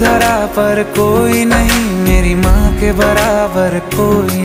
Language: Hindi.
धरा पर कोई नहीं मेरी माँ के बराबर कोई